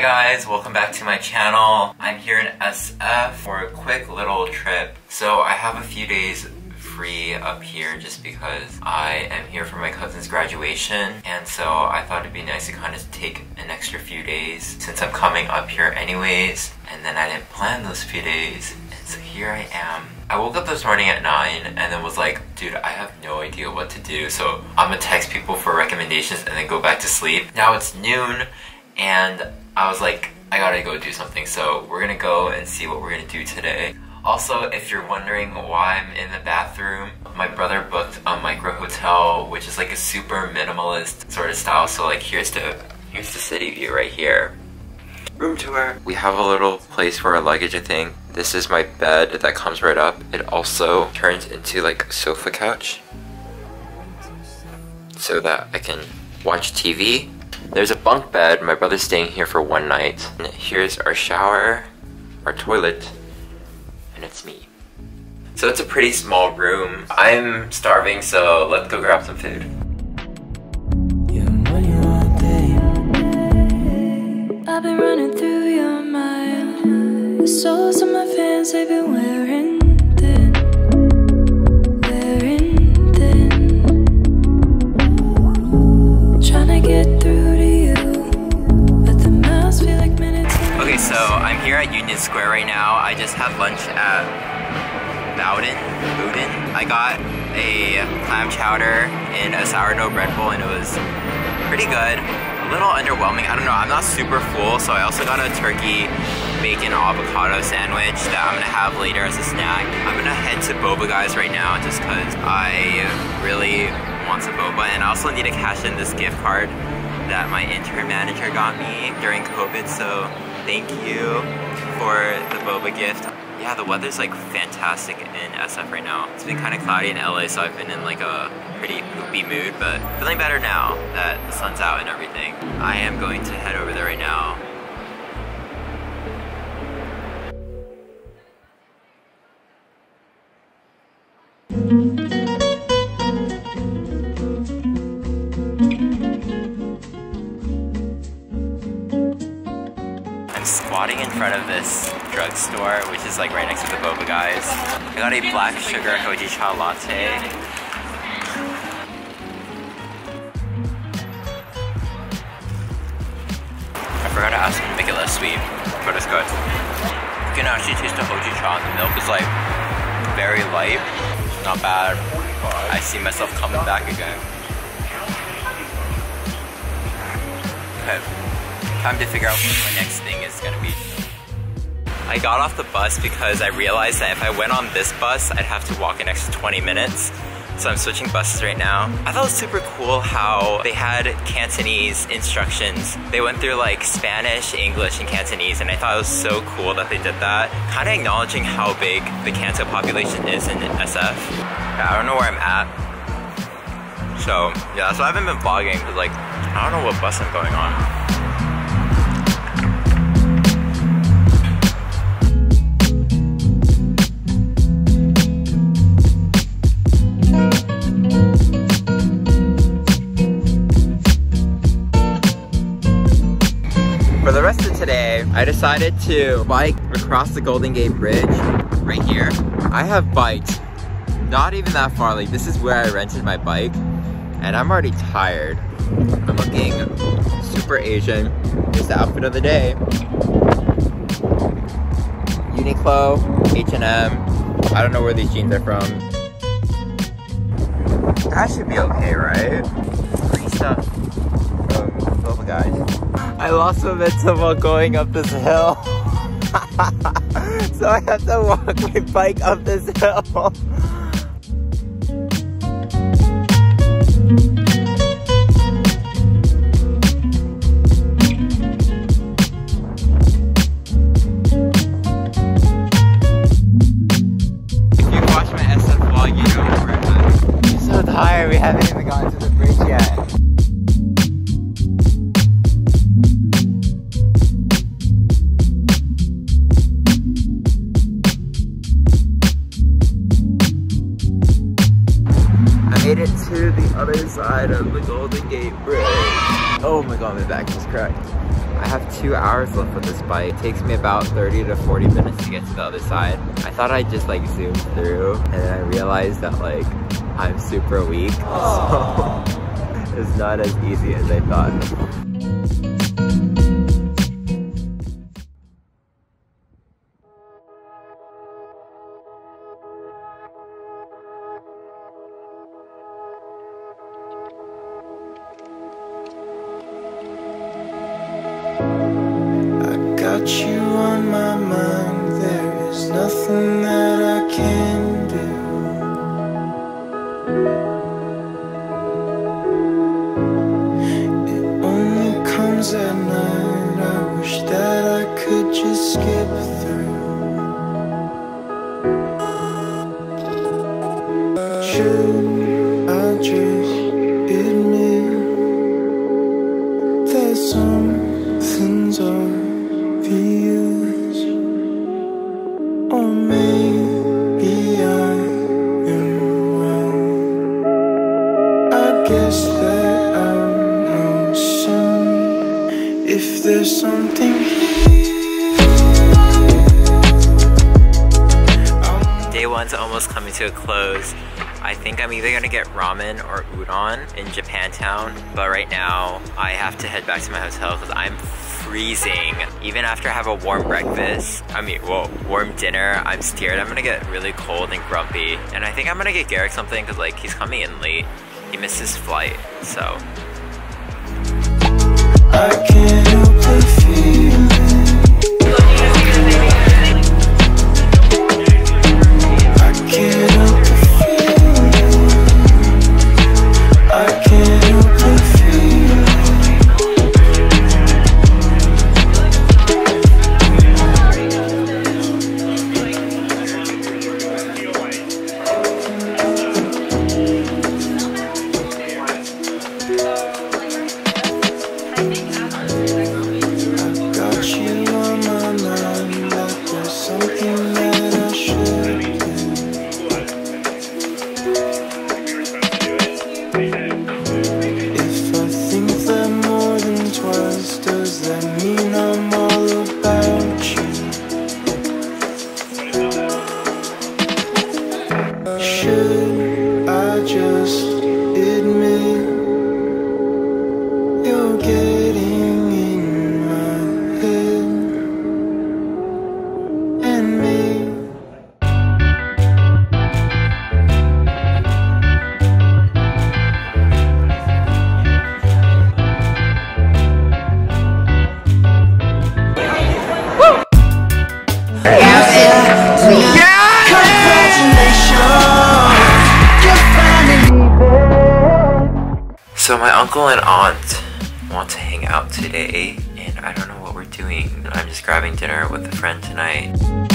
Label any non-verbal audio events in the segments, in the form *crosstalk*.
Hi guys, welcome back to my channel. I'm here in SF for a quick little trip. So I have a few days free up here just because I am here for my cousin's graduation and so I thought it'd be nice to kind of take an extra few days since I'm coming up here anyways and then I didn't plan those few days and so here I am. I woke up this morning at 9 and then was like, dude, I have no idea what to do so I'm gonna text people for recommendations and then go back to sleep. Now it's noon and I was like, I gotta go do something so we're gonna go and see what we're gonna do today. Also, if you're wondering why I'm in the bathroom, my brother booked a micro hotel, which is like a super minimalist sort of style. So like here's the here's the city view right here. Room tour. We have a little place for our luggage, I think. This is my bed that comes right up. It also turns into like a sofa couch so that I can watch TV. There's a bunk bed. My brother's staying here for one night. And here's our shower, our toilet, and it's me. So it's a pretty small room. I'm starving, so let's go grab some food. I've been running through your mind. The souls of my fans, they've been wearing I'm here at Union Square right now. I just had lunch at Boudin. Boudin. I got a clam chowder and a sourdough bread bowl, and it was pretty good. A little underwhelming. I don't know. I'm not super full, so I also got a turkey bacon avocado sandwich that I'm gonna have later as a snack. I'm gonna head to Boba Guys right now just because I really want some boba, and I also need to cash in this gift card that my intern manager got me during COVID. So thank you for the boba gift. Yeah, the weather's like fantastic in SF right now. It's been kind of cloudy in LA, so I've been in like a pretty poopy mood, but feeling better now that the sun's out and everything. I am going to head over there right now. Squatting in front of this drugstore, which is like right next to the boba guys. I got a black sugar hojicha latte. I forgot to ask them to make it less sweet, but it's good. You can actually taste the hojicha. The milk is like very light, not bad. I see myself coming back again. Okay. Time to figure out what my next thing is gonna be. I got off the bus because I realized that if I went on this bus, I'd have to walk an extra 20 minutes. So I'm switching buses right now. I thought it was super cool how they had Cantonese instructions. They went through like Spanish, English, and Cantonese, and I thought it was so cool that they did that. Kind of acknowledging how big the Canto population is in SF. I don't know where I'm at. So yeah, so I haven't been vlogging because like, I don't know what bus I'm going on. Today, I decided to bike across the Golden Gate Bridge right here. I have biked not even that far. Like this is where I rented my bike and I'm already tired. I'm looking super Asian. Here's the outfit of the day. Uniqlo, H&M. I don't know where these jeans are from. That should be okay, right? Free stuff uh, from Boba Guys. I lost momentum while going up this hill. *laughs* so I have to walk my bike up this hill. *laughs* hours left with this bike. It takes me about 30 to 40 minutes to get to the other side. I thought I'd just like zoom through and then I realized that like I'm super weak. *laughs* So *laughs* it's not as easy as I thought. Could just skip through. Should I just admit that some things are obvious, or maybe I am wrong. I guess that I'll know soon if there's something One's almost coming to a close. I think I'm either gonna get ramen or udon in Japantown, but right now I have to head back to my hotel because I'm freezing. Even after I have a warm breakfast, I mean, well, warm dinner, I'm scared I'm gonna get really cold and grumpy. And I think I'm gonna get Garrick something because like he's coming in late. He missed his flight, so. So my uncle and aunt want to hang out today, and I don't know what we're doing. I'm just grabbing dinner with a friend tonight.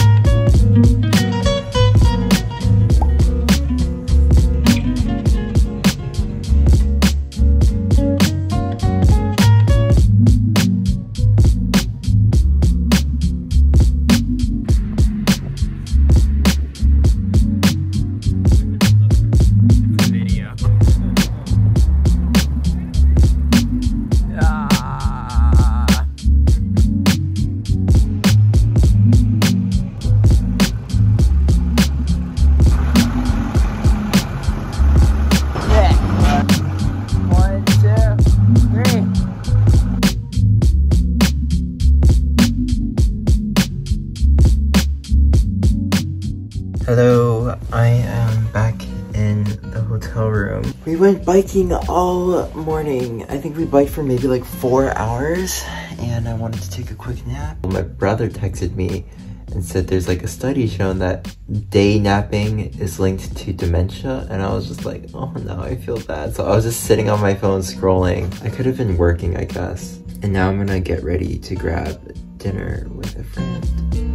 Hello, I am back in the hotel room. We went biking all morning. I think we biked for maybe like four hours and I wanted to take a quick nap. My brother texted me and said there's like a study showing that day napping is linked to dementia and I was just like, oh no, I feel bad. So I was just sitting on my phone scrolling. I could have been working, I guess. And now I'm gonna get ready to grab dinner with a friend.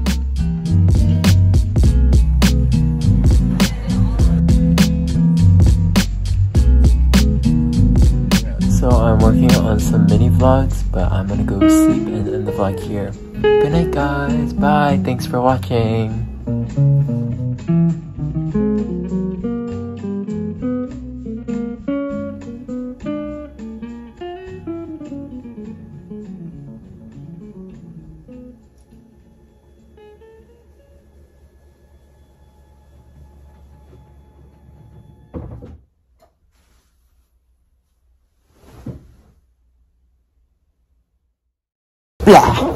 On some mini vlogs, but I'm gonna go sleep and end the vlog here. Good night guys, bye, thanks for watching. 变。